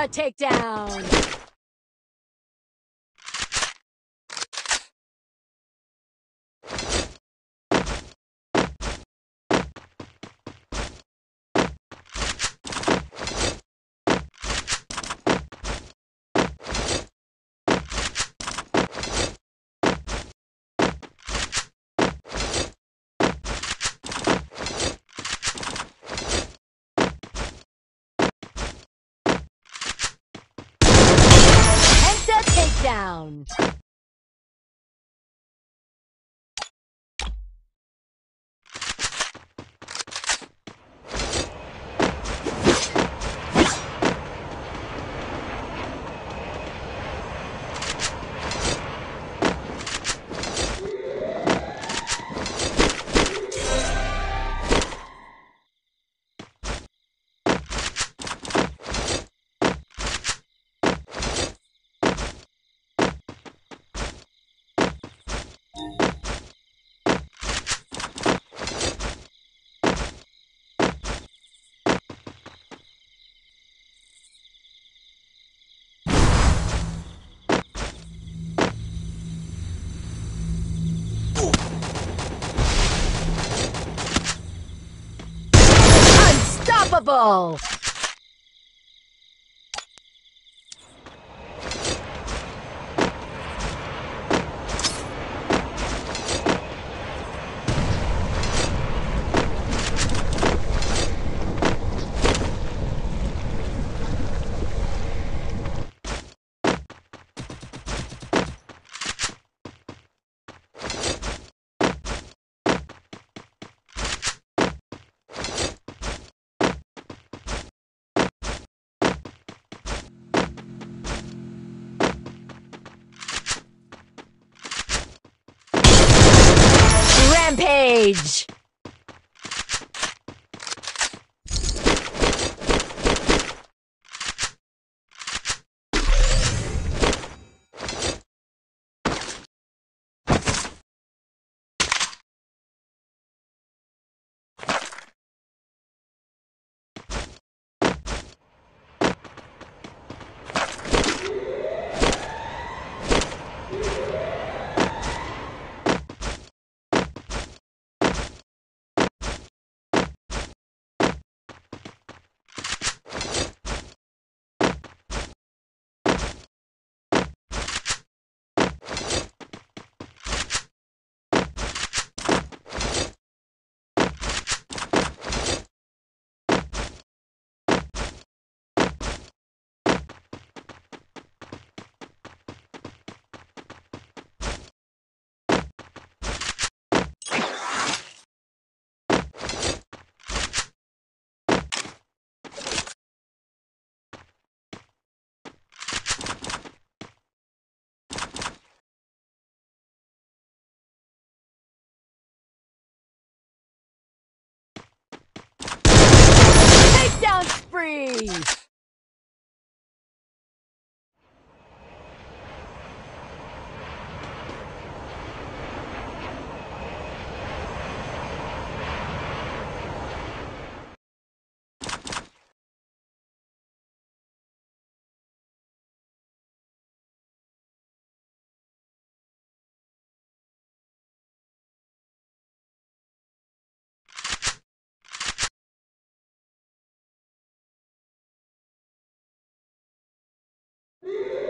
Quadra takedown. Takedown. Unstoppable. rede. Spree. Yeah.